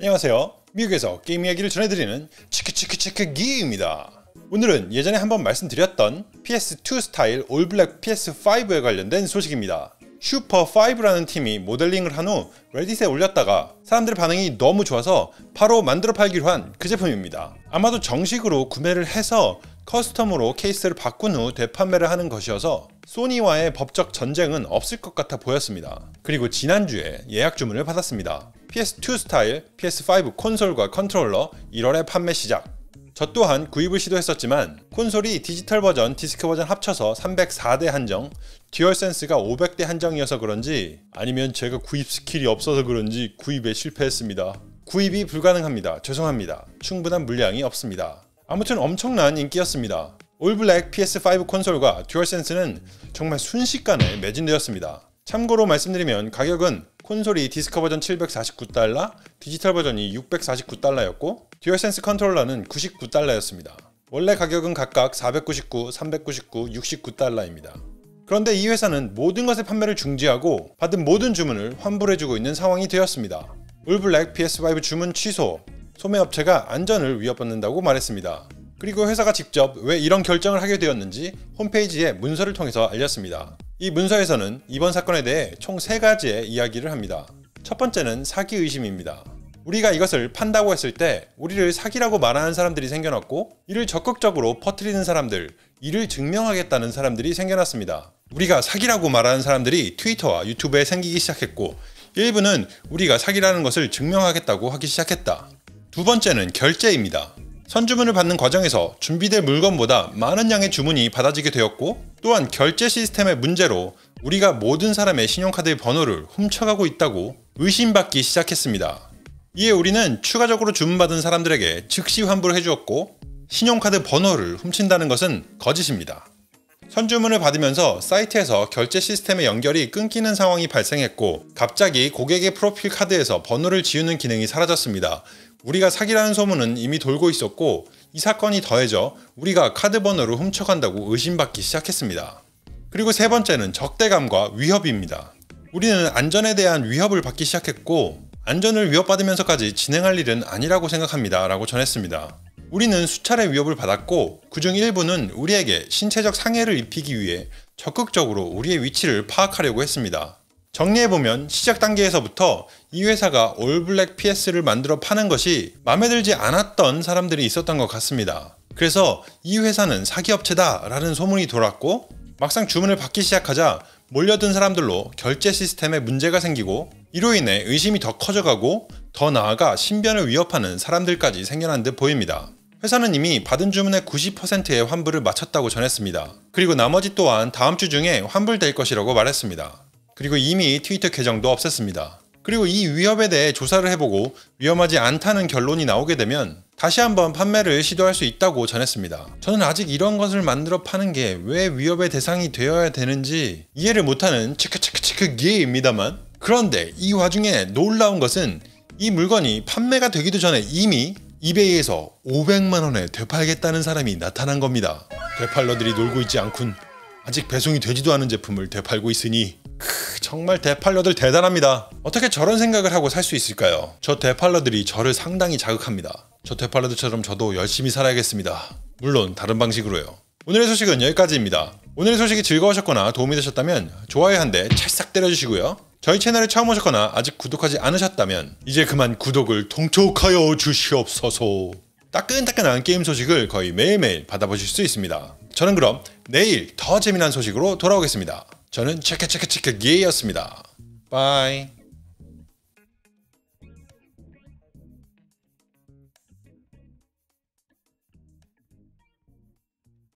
안녕하세요. 미국에서 게임 이야기를 전해드리는 치크치크치크 기입니다. 오늘은 예전에 한번 말씀드렸던 PS2 스타일 all black PS5에 관련된 소식입니다. 슈퍼5라는 팀이 모델링을 한 후 레딧에 올렸다가 사람들의 반응이 너무 좋아서 바로 만들어 팔기로 한 그 제품입니다. 아마도 정식으로 구매를 해서 custom으로 케이스를 바꾼 후 되판매를 하는 것이어서 소니와의 법적 전쟁은 없을 것 같아 보였습니다. 그리고 지난주에 예약 주문을 받았습니다. PS2 스타일, PS5 콘솔과 컨트롤러 1월에 판매 시작. 저 또한 구입을 시도했었지만 콘솔이 디지털 버전, 디스크 버전 합쳐서 304대 한정, 듀얼센스가 500대 한정이어서 그런지 아니면 제가 구입 스킬이 없어서 그런지 구입에 실패했습니다. 구입이 불가능합니다. 죄송합니다. 충분한 물량이 없습니다. 아무튼 엄청난 인기였습니다. all black PS5 콘솔과 듀얼센스는 정말 순식간에 매진되었습니다. 참고로 말씀드리면 가격은 콘솔이 디스크 버전 749달러, 디지털 버전이 649달러였고 듀얼센스 컨트롤러는 99달러였습니다. 원래 가격은 각각 499, 399, 69달러입니다. 그런데 이 회사는 모든 것의 판매를 중지하고 받은 모든 주문을 환불해주고 있는 상황이 되었습니다. all black PS5 주문 취소, 소매업체가 안전을 위협받는다고 말했습니다. 그리고 회사가 직접 왜 이런 결정을 하게 되었는지 홈페이지에 문서를 통해서 알렸습니다. 이 문서에서는 이번 사건에 대해 총 3가지의 이야기를 합니다. 첫 번째는 사기 의심입니다. 우리가 이것을 판다고 했을 때 우리를 사기라고 말하는 사람들이 생겨났고 이를 적극적으로 퍼뜨리는 사람들, 이를 증명하겠다는 사람들이 생겨났습니다. 우리가 사기라고 말하는 사람들이 트위터와 유튜브에 생기기 시작했고 일부는 우리가 사기라는 것을 증명하겠다고 하기 시작했다. 두 번째는 결제입니다. 선주문을 받는 과정에서 준비된 물건보다 많은 양의 주문이 받아지게 되었고 또한 결제 시스템의 문제로 우리가 모든 사람의 신용카드의 번호를 훔쳐가고 있다고 의심받기 시작했습니다. 이에 우리는 추가적으로 주문받은 사람들에게 즉시 환불을 해주었고 신용카드 번호를 훔친다는 것은 거짓입니다. 선주문을 받으면서 사이트에서 결제 시스템의 연결이 끊기는 상황이 발생했고 갑자기 고객의 프로필 카드에서 번호를 지우는 기능이 사라졌습니다. 우리가 사기라는 소문은 이미 돌고 있었고 이 사건이 더해져 우리가 카드 번호를 훔쳐간다고 의심받기 시작했습니다. 그리고 세 번째는 적대감과 위협입니다. 우리는 안전에 대한 위협을 받기 시작했고 안전을 위협받으면서까지 진행할 일은 아니라고 생각합니다. 라고 전했습니다. 우리는 수차례 위협을 받았고 그중 일부는 우리에게 신체적 상해를 입히기 위해 적극적으로 우리의 위치를 파악하려고 했습니다. 정리해보면 시작 단계에서부터 이 회사가 올블랙 PS를 만들어 파는 것이 마음에 들지 않았던 사람들이 있었던 것 같습니다. 그래서 이 회사는 사기업체다 라는 소문이 돌았고 막상 주문을 받기 시작하자 몰려든 사람들로 결제 시스템에 문제가 생기고 이로 인해 의심이 더 커져가고 더 나아가 신변을 위협하는 사람들까지 생겨난 듯 보입니다. 회사는 이미 받은 주문의 90%의 환불을 마쳤다고 전했습니다. 그리고 나머지 또한 다음 주 중에 환불될 것이라고 말했습니다. 그리고 이미 트위터 계정도 없앴습니다. 그리고 이 위협에 대해 조사를 해보고 위험하지 않다는 결론이 나오게 되면 다시 한번 판매를 시도할 수 있다고 전했습니다. 저는 아직 이런 것을 만들어 파는 게 왜 위협의 대상이 되어야 되는지 이해를 못하는 치크치크치크 기입니다만 그런데 이 와중에 놀라운 것은 이 물건이 판매가 되기도 전에 이미 이베이에서 500만원에 되팔겠다는 사람이 나타난 겁니다. 되팔러들이 놀고 있지 않군. 아직 배송이 되지도 않은 제품을 되팔고 있으니 크, 정말 대팔러들 대단합니다. 어떻게 저런 생각을 하고 살 수 있을까요? 저 대팔러들이 저를 상당히 자극합니다. 저 대팔러들처럼 저도 열심히 살아야겠습니다. 물론 다른 방식으로요. 오늘의 소식은 여기까지입니다. 오늘의 소식이 즐거우셨거나 도움이 되셨다면 좋아요 한 대 찰싹 때려주시고요. 저희 채널에 처음 오셨거나 아직 구독하지 않으셨다면 이제 그만 구독을 통촉하여 주시옵소서. 따끈따끈한 게임 소식을 거의 매일매일 받아보실 수 있습니다. 저는 그럼 내일 더 재미난 소식으로 돌아오겠습니다. 저는 체크 체크 체크 게이였습니다. bye.